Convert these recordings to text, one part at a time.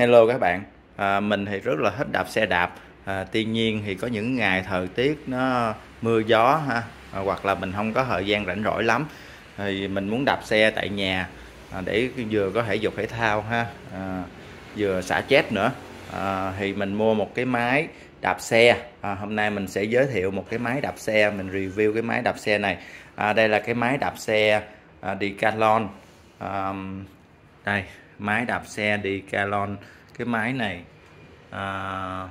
Hello các bạn, à, mình thì rất là thích đạp xe đạp. À, Tuy nhiên thì có những ngày thời tiết nó mưa gió ha à, Hoặc là mình không có thời gian rảnh rỗi lắm Thì mình muốn đạp xe tại nhà à, Để vừa có thể dục thể thao ha à, Vừa xả chết nữa. À, Thì mình mua một cái máy đạp xe. À, Hôm nay mình sẽ giới thiệu một cái máy đạp xe Mình review cái máy đạp xe này. À, Đây là cái máy đạp xe à, Decathlon. À, Đây máy đạp xe đi calon. Cái máy này à,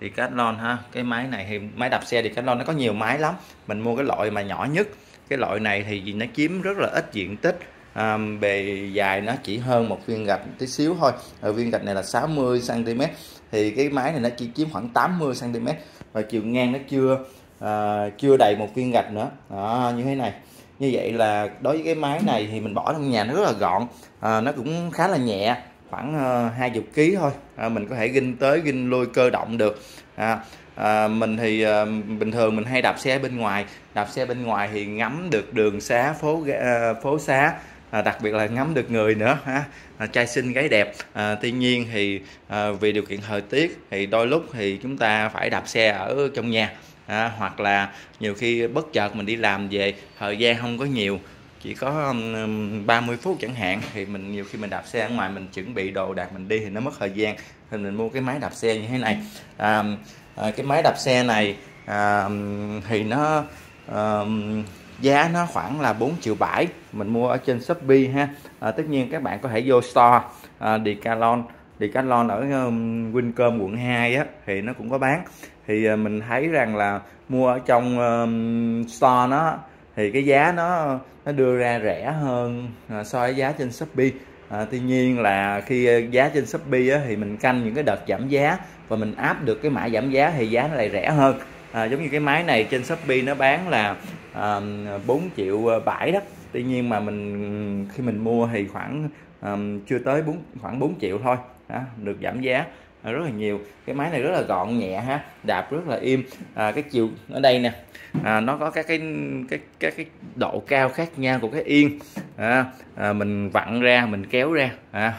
Decathlon ha. Cái máy này thì máy đạp xe đi Decathlon nó có nhiều máy lắm. Mình mua cái loại mà nhỏ nhất. Cái loại này thì nó chiếm rất là ít diện tích. À, bề dài nó chỉ hơn một viên gạch tí xíu thôi. Ở viên gạch này là 60 cm thì cái máy này nó chỉ chiếm khoảng 80 cm và chiều ngang nó chưa à, chưa đầy một viên gạch nữa. Đó, như thế này như vậy là đối với cái máy này thì mình bỏ trong nhà nó rất là gọn. À, nó cũng khá là nhẹ khoảng ờ, hai chục ký thôi. À, mình có thể ginh tới ginh lui cơ động được. À, à, mình thì à, bình thường mình hay đạp xe bên ngoài. Đạp xe bên ngoài thì ngắm được đường xá phố à, phố xá. À, đặc biệt là ngắm được người nữa ha. À, trai xinh gái đẹp. À, tuy nhiên thì à, vì điều kiện thời tiết thì đôi lúc thì chúng ta phải đạp xe ở trong nhà à, hoặc là nhiều khi bất chợt mình đi làm về thời gian không có nhiều chỉ có 30 phút chẳng hạn thì mình nhiều khi mình đạp xe ở ngoài mình chuẩn bị đồ đạc mình đi thì nó mất thời gian thì mình mua cái máy đạp xe như thế này. À, à, cái máy đạp xe này à, thì nó à, giá nó khoảng là 4 triệu bảy mình mua ở trên Shopee ha. À, tất nhiên các bạn có thể vô store à, Decathlon Decathlon ở um, Wincom quận 2 á thì nó cũng có bán thì ờ, mình thấy rằng là mua ở trong um, store nó thì cái giá nó nó đưa ra rẻ hơn ờ, so với giá trên Shopee. À, tuy nhiên là khi giá trên Shopee á, thì mình canh những cái đợt giảm giá và mình áp được cái mã giảm giá thì giá nó lại rẻ hơn. À, giống như cái máy này trên Shopee nó bán là à, 4 triệu bảy đó. Tuy nhiên mà mình khi mình mua thì khoảng um, chưa tới 4 khoảng 4 triệu thôi. Đó, được giảm giá. À, rất là nhiều. Cái máy này rất là gọn nhẹ ha đạp rất là im. À, cái chiều ở đây nè. À, nó có các cái cái các cái độ cao khác nhau của cái yên. À, à, mình vặn ra mình kéo ra. À,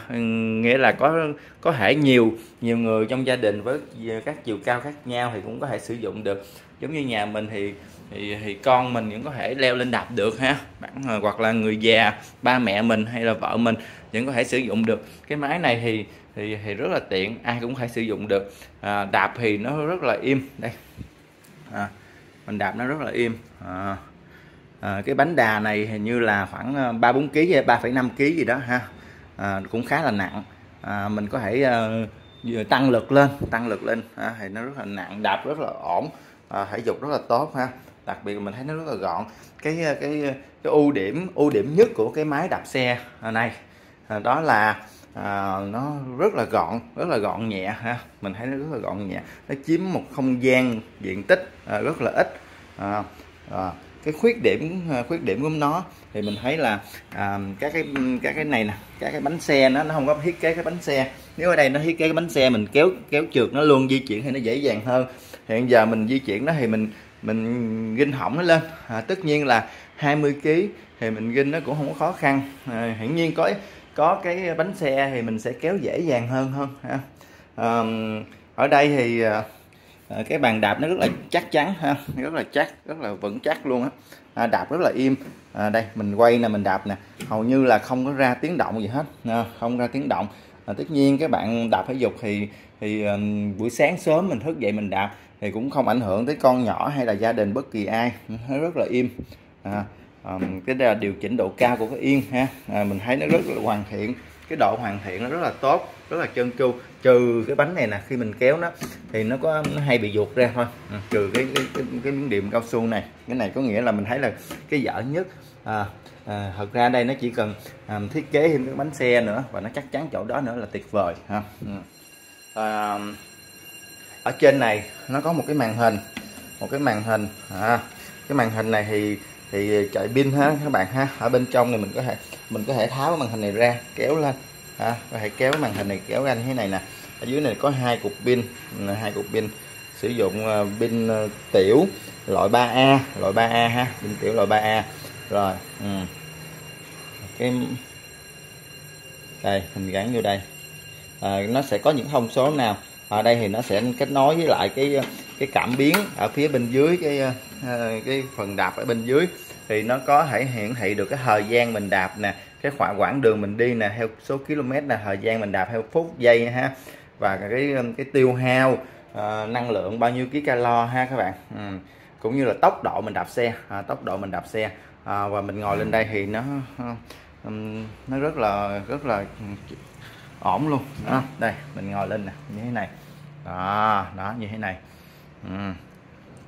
nghĩa là có có thể nhiều nhiều người trong gia đình với các chiều cao khác nhau thì cũng có thể sử dụng được. Giống như nhà mình thì thì, thì con mình cũng có thể leo lên đạp được ha. Bạn hoặc là người già ba mẹ mình hay là vợ mình vẫn có thể sử dụng được. Cái máy này thì thì thì rất là tiện ai cũng phải sử dụng được. À, đạp thì nó rất là im. Đây. À, mình đạp nó rất là im. À, à, cái bánh đà này hình như là khoảng à, ba bốn kg ba phẩy năm kg gì đó ha. À, cũng khá là nặng. À, mình có thể à, tăng lực lên tăng lực lên. À, thì nó rất là nặng đạp rất là ổn. À, thể dục rất là tốt ha. Đặc biệt mình thấy nó rất là gọn. Cái ờ, cái ờ, cái ưu điểm ưu điểm nhất của cái máy đạp xe à, này à, đó là à, nó rất là gọn rất là gọn nhẹ ha. Mình thấy nó rất là gọn nhẹ. Nó chiếm một không gian diện tích à, rất là ít. À, à, cái khuyết điểm à, khuyết điểm của nó thì mình thấy là à, các cái các cái này nè các cái bánh xe nó nó không có thiết kế cái bánh xe. Nếu ở đây nó thiết kế cái bánh xe mình kéo kéo trượt nó luôn di chuyển thì nó dễ dàng hơn. Hiện giờ mình di chuyển nó thì mình mình ginh hỏng nó lên. À, tất nhiên là 20 kg thì mình ginh nó cũng không có khó khăn. À, hiển nhiên có có cái bánh xe thì mình sẽ kéo dễ dàng hơn hơn ha. À, ở đây thì à, cái bàn đạp nó rất là chắc chắn ha rất là chắc rất là vững chắc luôn á. À, đạp rất là im. À, đây mình quay nè mình đạp nè. Hầu như là không có ra tiếng động gì hết à, không ra tiếng động. À, tất nhiên các bạn đạp thể dục thì thì um, buổi sáng sớm mình thức dậy mình đạp thì cũng không ảnh hưởng tới con nhỏ hay là gia đình bất kỳ ai. Nó rất là im. À, um, cái đây là điều chỉnh độ cao của cái yên ha. À, mình thấy nó rất là hoàn thiện. Cái độ hoàn thiện nó rất là tốt rất là chân chu trừ cái bánh này nè khi mình kéo nó thì nó có nó hay bị ruột ra thôi. À, trừ cái cái cái, cái miếng điểm cao su này. Cái này có nghĩa là mình thấy là cái dở nhất. À, à, thật ra đây nó chỉ cần à, thiết kế thêm cái bánh xe nữa và nó chắc chắn chỗ đó nữa là tuyệt vời ha. À, ở trên này nó có một cái màn hình. Một cái màn hình à, cái màn hình này thì thì ờ, chạy pin ha các bạn ha ở bên trong này mình có thể mình có thể tháo màn hình này ra kéo lên ha có thể kéo màn hình này kéo ra như thế này nè. Ở dưới này có hai cục pin ừ, hai cục pin sử dụng ờ, pin ờ, tiểu loại 3A loại 3A ha pin tiểu loại 3A rồi ừ. cái đây mình gắn vô đây. À, nó sẽ có những thông số nào? Ở đây thì nó sẽ kết nối với lại cái cái cảm biến ở phía bên dưới cái ờ, cái phần đạp ở bên dưới thì nó có thể hiển thị được cái thời gian mình đạp nè cái khoảng quãng đường mình đi nè theo số km là thời gian mình đạp theo phút giây ha và cái cái tiêu hao uh, năng lượng bao nhiêu ký calo ha các bạn ừ. cũng như là tốc độ mình đạp xe à, tốc độ mình đạp xe à, và mình ngồi lên đây thì nó um, nó rất là rất là ổn luôn đó. đây mình ngồi lên nè như thế này đó đó như thế này ừ.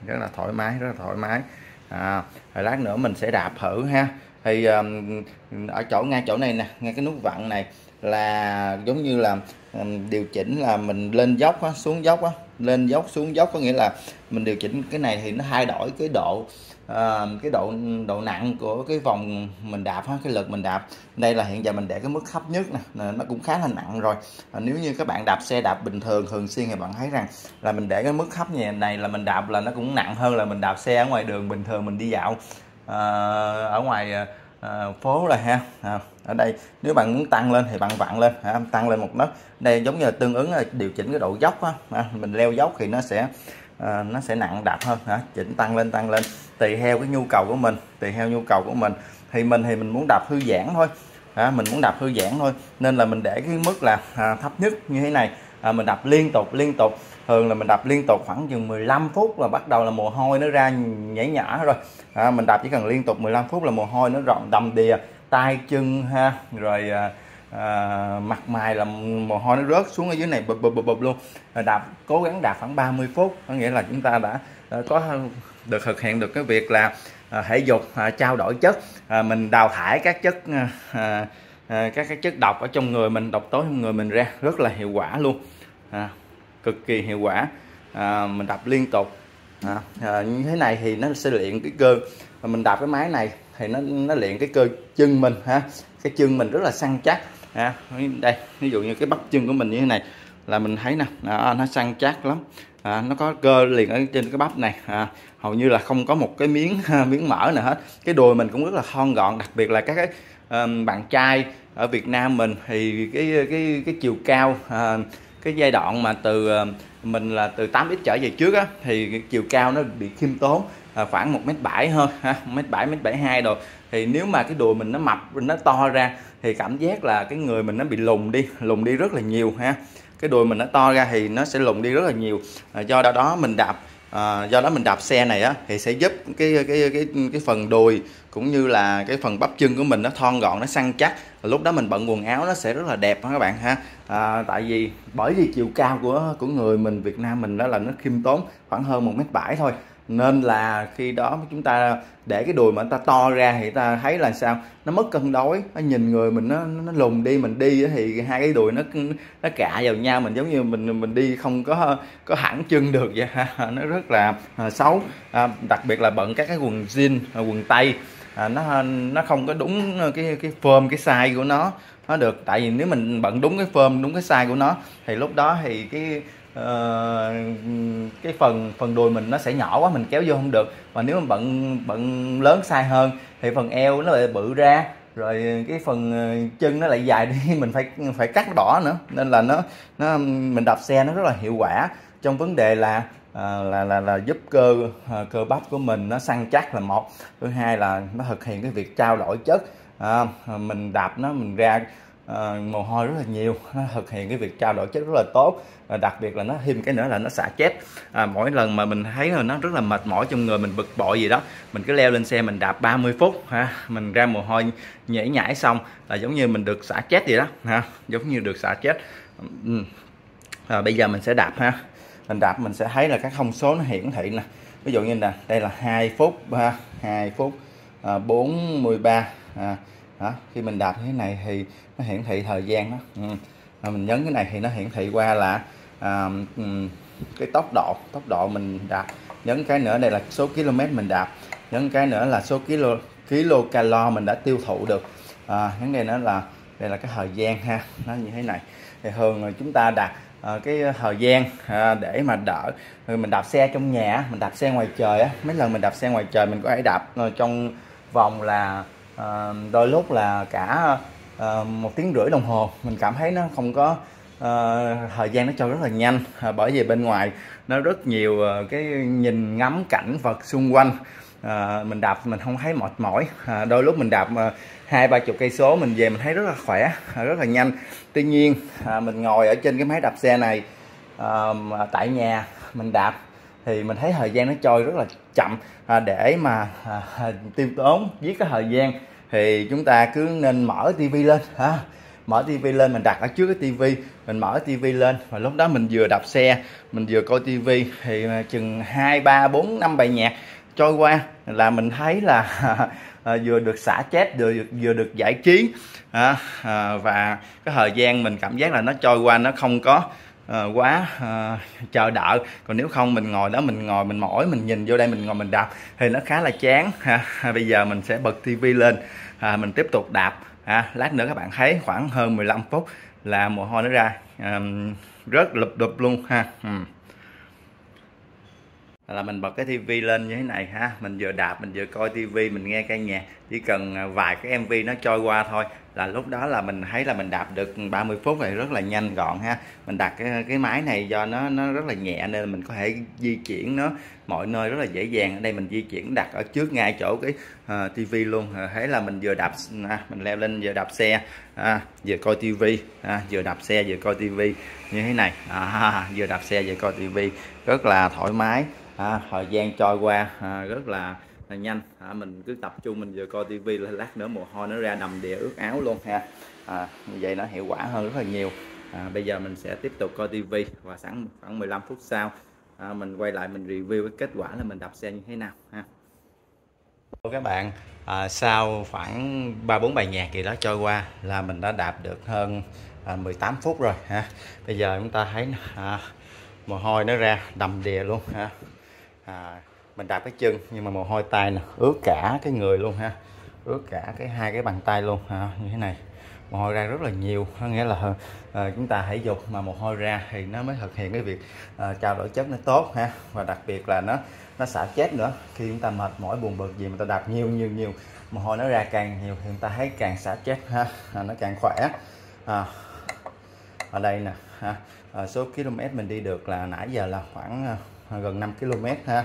rất là thoải mái rất là thoải mái. À, rồi lát nữa mình sẽ đạp thử ha. Thì um, ở chỗ ngay chỗ này nè ngay cái nút vặn này là giống như là um, điều chỉnh là mình lên dốc á, xuống dốc á, lên dốc xuống dốc có nghĩa là mình điều chỉnh cái này thì nó thay đổi cái độ à, cái độ độ nặng của cái vòng mình đạp ha cái lực mình đạp. Đây là hiện giờ mình để cái mức thấp nhất nè nó cũng khá là nặng rồi. À, nếu như các bạn đạp xe đạp bình thường thường xuyên thì bạn thấy rằng là mình để cái mức thấp như này là mình đạp là nó cũng nặng hơn là mình đạp xe ở ngoài đường bình thường mình đi dạo. À, ở ngoài à, phố rồi ha. À, ở đây nếu bạn muốn tăng lên thì bạn vặn lên ha, tăng lên một nấc. Đây giống như là tương ứng là điều chỉnh cái độ dốc á. À, mình leo dốc thì nó sẽ à, nó sẽ nặng đạp hơn hả? Chỉnh tăng lên tăng lên. Tùy theo cái nhu cầu của mình tùy theo nhu cầu của mình. Thì mình thì mình muốn đạp thư giãn thôi. À, mình muốn đạp thư giãn thôi. Nên là mình để cái mức là à, thấp nhất như thế này. À, mình đạp liên tục liên tục. Thường là mình đạp liên tục khoảng chừng 15 phút là bắt đầu là mồ hôi nó ra nhảy nhả rồi. À, mình đạp chỉ cần liên tục 15 phút là mồ hôi nó rộng đầm đìa tay chân ha rồi à, à, mặt mày là mồ hôi nó rớt xuống ở dưới này bụp bụp bụp, bụp luôn. À, đạp cố gắng đạp khoảng 30 phút có nghĩa là chúng ta đã, đã có được thực hiện được cái việc là à, thể dục à, trao đổi chất. À, mình đào thải các chất à, à, à các cái chất độc ở trong người mình độc tố trong người mình ra rất là hiệu quả luôn. À, cực kỳ hiệu quả. À, mình đạp liên tục. À, à, như thế này thì nó sẽ luyện cái cơ mình đạp cái máy này thì nó nó luyện cái cơ chân mình ha. Cái chân mình rất là săn chắc à, đây ví dụ như cái bắp chân của mình như thế này là mình thấy nè à, nó săn chắc lắm. À, nó có cơ liền ở trên cái bắp này à, hầu như là không có một cái miếng à, miếng mỡ nào hết. Cái đùi mình cũng rất là thon gọn đặc biệt là các cái um, bạn trai ở Việt Nam mình thì cái cái cái chiều cao à, cái giai đoạn mà từ mình là từ 8 x trở về trước á thì chiều cao nó bị khiêm tốn à, khoảng một mét bảy hơn ha mét bảy mét bảy hai rồi. Thì nếu mà cái đùi mình nó mập nó to ra thì cảm giác là cái người mình nó bị lùn đi lùn đi rất là nhiều ha. Cái đùi mình nó to ra thì nó sẽ lùn đi rất là nhiều. À, do đó đó mình đạp à, do đó mình đạp xe này á thì sẽ giúp cái cái cái cái phần đùi cũng như là cái phần bắp chân của mình nó thon gọn nó săn chắc. Lúc đó mình bận quần áo nó sẽ rất là đẹp các bạn ha? À, tại vì bởi vì chiều cao của của người mình Việt Nam mình đó là nó khiêm tốn khoảng hơn một mét bảy thôi nên là khi đó chúng ta để cái đùi mà ta to ra thì ta thấy là sao? Nó mất cân đối. Nó nhìn người mình nó nó lùn đi mình đi thì hai cái đùi nó nó cạ vào nhau. Mình giống như mình mình đi không có có hẳn chân được vậy. Ha nó rất là à, xấu. À, đặc biệt là bận các cái quần jean à, quần tây. À, nó nó không có đúng cái cái form cái size của nó. Nó được. Tại vì nếu mình bận đúng cái form đúng cái size của nó thì lúc đó thì cái uh, cái phần phần đùi mình nó sẽ nhỏ quá mình kéo vô không được. Và nếu mình bận bận lớn sai hơn thì phần eo nó lại bự ra. Rồi cái phần ờ, chân nó lại dài đi mình phải phải cắt đỏ bỏ nữa. Nên là nó nó mình đạp xe nó rất là hiệu quả. Trong vấn đề là à, là là là giúp cơ à, cơ bắp của mình nó săn chắc là một. Thứ hai là nó thực hiện cái việc trao đổi chất. À, mình đạp nó mình ra à, mồ hôi rất là nhiều. Nó thực hiện cái việc trao đổi chất rất là tốt. Và đặc biệt là nó thêm cái nữa là nó xả chết à, mỗi lần mà mình thấy là nó rất là mệt mỏi trong người mình bực bội gì đó mình cứ leo lên xe mình đạp 30 phút ha mình ra mồ hôi nhảy nhảy xong là giống như mình được xả chết gì đó ha giống như được xả chết à, bây giờ mình sẽ đạp ha. Mình đạp mình sẽ thấy là các thông số nó hiển thị nè. Ví dụ như là đây là 2 phút ha 2 phút à, 43 à, đó. khi mình đạp thế này thì nó hiển thị thời gian đó. Ừ. mình nhấn cái này thì nó hiển thị qua là à, ừ, cái tốc độ tốc độ mình đạp. Nhấn cái nữa đây là số km mình đạp. Nhấn cái nữa là số kilo kilo calo mình đã tiêu thụ được. À, nhấn đây nữa là đây là cái thời gian ha nó như thế này. Thì thường chúng ta đặt à, ờ, cái thời gian à, để mà đỡ. Rồi mình đạp xe trong nhà mình đạp xe ngoài trời á. Mấy lần mình đạp xe ngoài trời mình có thể đạp ờ, trong vòng là à, đôi lúc là cả à, một tiếng rưỡi đồng hồ mình cảm thấy nó không có à, thời gian nó trôi rất là nhanh. À, bởi vì bên ngoài nó rất nhiều à, cái nhìn ngắm cảnh vật xung quanh. À, mình đạp mình không thấy mệt mỏi. À, đôi lúc mình đạp hai ba chục cây số mình về mình thấy rất là khỏe à, rất là nhanh. Tuy nhiên à, mình ngồi ở trên cái máy đạp xe này à, tại nhà mình đạp thì mình thấy thời gian nó trôi rất là chậm. À, để mà à, tiêu tốn giết cái thời gian thì chúng ta cứ nên mở tivi lên ha. Mở tivi lên mình đặt ở trước cái tivi mình mở tivi lên. Và lúc đó mình vừa đạp xe mình vừa coi tivi thì à, chừng hai ba bốn năm bài nhạc trôi qua là mình thấy là à, vừa được xả chết vừa vừa được giải trí à, à, và cái thời gian mình cảm giác là nó trôi qua nó không có Ờ, quá uh, chờ đợi. Còn nếu không mình ngồi đó mình ngồi mình mỏi mình nhìn vô đây mình ngồi mình đạp thì nó khá là chán ha. bây giờ mình sẽ bật tivi lên. À, mình tiếp tục đạp. À, lát nữa các bạn thấy khoảng hơn 15 phút là mồ hôi nó ra. À, rất lụp đụp luôn ha. Ừ là mình bật cái tivi lên như thế này ha. Mình vừa đạp mình vừa coi tivi mình nghe ca nhạc. Chỉ cần à, vài cái mv nó trôi qua thôi là lúc đó là mình thấy là mình đạp được 30 phút này rất là nhanh gọn ha. Mình đặt cái, cái máy này do nó nó rất là nhẹ nên mình có thể di chuyển nó mọi nơi rất là dễ dàng. Ở đây mình di chuyển đặt ở trước ngay chỗ cái uh, tivi luôn. À, thấy là mình vừa đạp à, mình leo lên vừa đạp xe à, vừa coi tivi à, vừa đạp xe vừa coi tivi như thế này. À, vừa đạp xe vừa coi tivi. Rất là thoải mái à, thời gian trôi qua à, rất là là nhanh. À, mình cứ tập trung mình vừa coi tivi là lát nữa mồ hôi nó ra đầm đìa ướt áo luôn ha. À, như vậy nó hiệu quả hơn rất là nhiều. À, bây giờ mình sẽ tiếp tục coi tivi và sẵn khoảng 15 phút sau à, mình quay lại mình review cái kết quả là mình đạp xe như thế nào ha. Các bạn à, sau khoảng ba bốn bài nhạc gì đó trôi qua là mình đã đạp được hơn à, 18 phút rồi ha. Bây giờ chúng ta thấy à, mồ hôi nó ra đầm đìa luôn ha à, mình đạp cái chân nhưng mà mồ hôi tay nè ướt cả cái người luôn ha. Ướt cả cái hai cái bàn tay luôn ha, như thế này. Mồ hôi ra rất là nhiều có nghĩa là à, chúng ta hãy dục mà mồ hôi ra thì nó mới thực hiện cái việc à, trao đổi chất nó tốt ha. Và đặc biệt là nó nó xả chết nữa. Khi chúng ta mệt mỏi buồn bực gì mà ta đạp nhiều nhiều nhiều mồ hôi nó ra càng nhiều thì chúng ta thấy càng xả chết ha à, nó càng khỏe. À, ở đây nè ha à, số km mình đi được là nãy giờ là khoảng À, gần 5 km ha.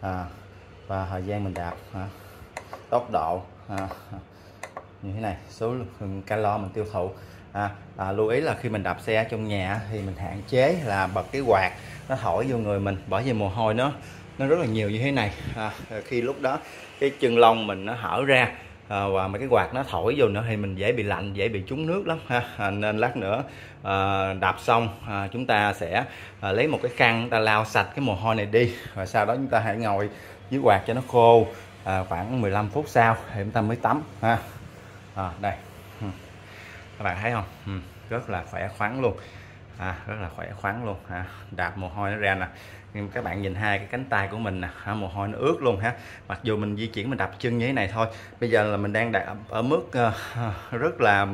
À, và thời gian mình đạp à, tốc độ à, như thế này số lượng calo mình tiêu thụ. À, à, lưu ý là khi mình đạp xe trong nhà thì mình hạn chế là bật cái quạt nó thổi vô người mình bởi vì mồ hôi nó nó rất là nhiều như thế này. À, khi lúc đó cái chân lông mình nó hở ra à, và mấy cái quạt nó thổi vô nữa thì mình dễ bị lạnh dễ bị trúng nước lắm ha. À, nên lát nữa à, đạp xong à, chúng ta sẽ à, lấy một cái khăn ta lau sạch cái mồ hôi này đi và sau đó chúng ta hãy ngồi dưới quạt cho nó khô à, khoảng 15 phút sau thì chúng ta mới tắm ha. À, đây. Ừ. Các bạn thấy không? Ừ, rất là khỏe khoắn luôn. À, rất là khỏe khoắn luôn ha. Đạp mồ hôi nó ra nè nhưng các bạn nhìn hai cái cánh tay của mình nè mồ hôi nó ướt luôn ha mặc dù mình di chuyển mình đạp chân như thế này thôi bây giờ là mình đang đạp ở mức uh, rất là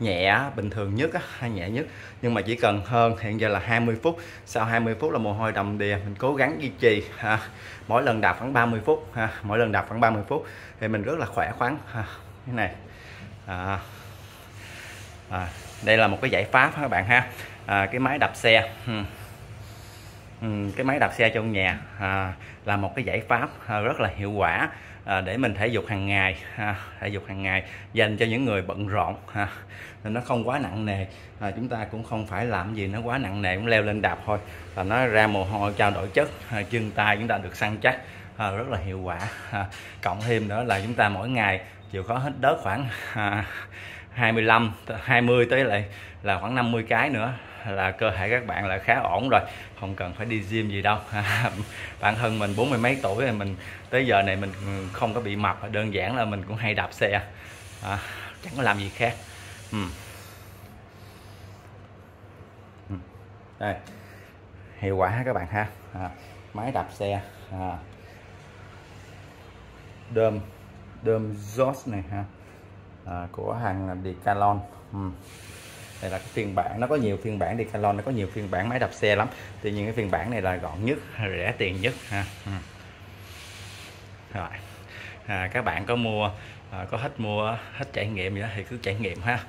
nhẹ bình thường nhất hay nhẹ nhất nhưng mà chỉ cần hơn hiện giờ là 20 phút sau 20 phút là mồ hôi đầm đìa mình cố gắng duy trì ha. mỗi lần đạp khoảng 30 phút ha. mỗi lần đạp khoảng 30 phút thì mình rất là khỏe khoắn ha. thế này à, à, đây là một cái giải pháp các bạn ha à, cái máy đạp xe hmm Ừ, cái máy đạp xe trong nhà à, là một cái giải pháp à, rất là hiệu quả à, để mình thể dục hàng ngày à, thể dục hàng ngày dành cho những người bận rộn à, nên nó không quá nặng nề à, chúng ta cũng không phải làm gì nó quá nặng nề cũng leo lên đạp thôi. Là nó ra mồ hôi trao đổi chất à, chân tay chúng ta được săn chắc à, rất là hiệu quả à, cộng thêm nữa là chúng ta mỗi ngày chịu khó hết đớt khoảng à, 25 20 tới lại là khoảng 50 cái nữa là cơ thể các bạn là khá ổn rồi không cần phải đi gym gì đâu. Bản thân mình bốn mươi mấy tuổi rồi mình tới giờ này mình không có bị mập đơn giản là mình cũng hay đạp xe. À, chẳng có làm gì khác. Ừ. đây. Hiệu quả các bạn ha. À, máy đạp xe. À, đơm đơm Joss này ha. À, của hàng Decathlon. Ừ đây là cái phiên bản nó có nhiều phiên bản Decathlon nó có nhiều phiên bản máy đạp xe lắm. Tuy nhiên cái phiên bản này là gọn nhất rẻ tiền nhất ha. Ừ. rồi. À, các bạn có mua à, có hết mua hết trải nghiệm gì đó thì cứ trải nghiệm ha.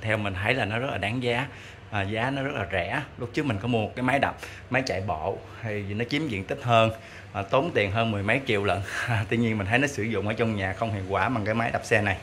Theo mình thấy là nó rất là đáng giá. À, giá nó rất là rẻ. Lúc trước mình có mua một cái máy đập máy chạy bộ thì nó chiếm diện tích hơn à, tốn tiền hơn mười mấy triệu lận. Tuy nhiên mình thấy nó sử dụng ở trong nhà không hiệu quả bằng cái máy đập xe này.